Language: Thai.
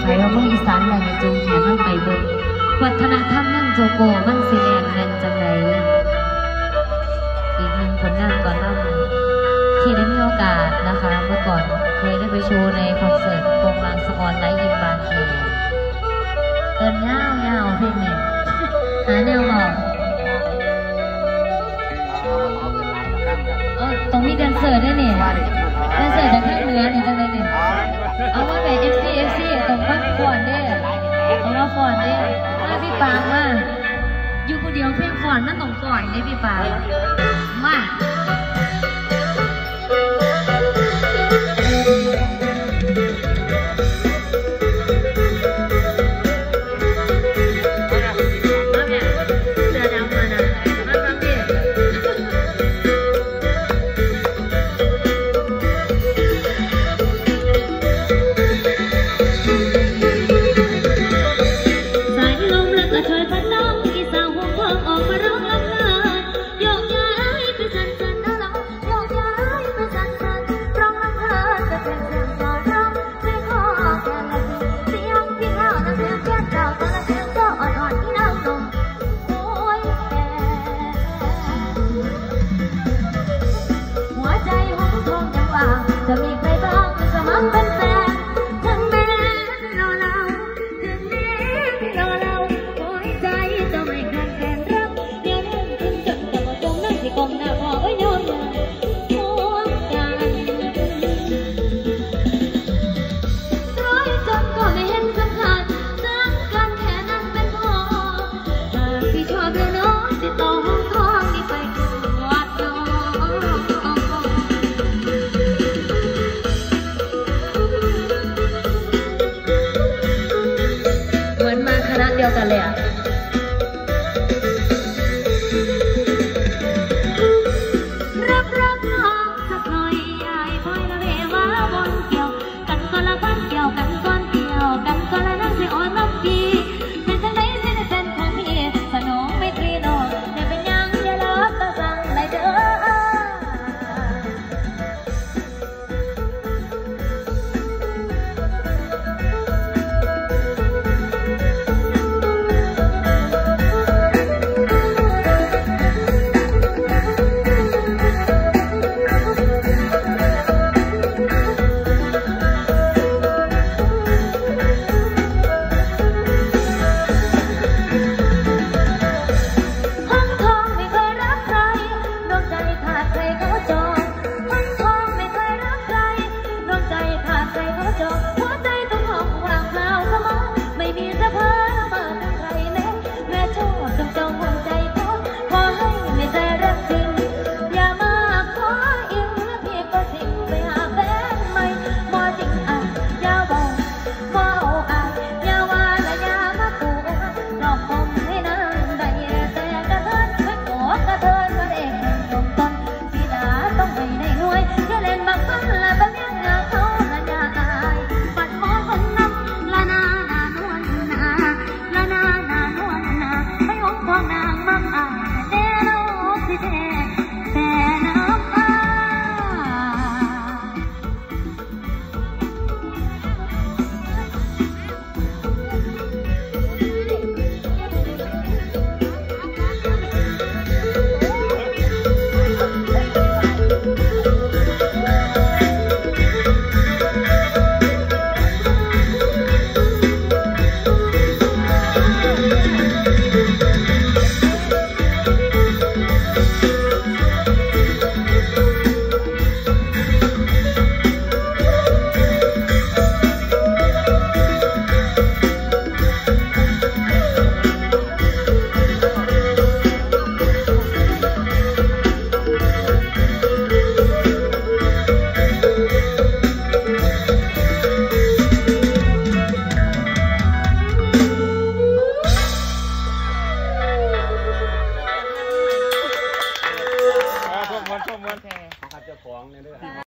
ไผว่าเมืองอีสานแล้วจงแห่มั่งไปบิ่วัฒนธรรมมั่งโจโกมั่นสิแลนนั่นจังไรอีกหนึ่งผลงานก่อนล่ำที่ได้มีโอกาสนะคะ เมื่อก่อนเคยได้ไปโชว์ในคอนเสิร์ตวงบางสะออนไลฟ์ยินบางเขนเกินเงาเงาเพลงนี้หาแนวบอกากมาอยู่คนเดียวเพีงก่อนนั่นต้องก่อยเลยพี่ป่ามา Dami 好累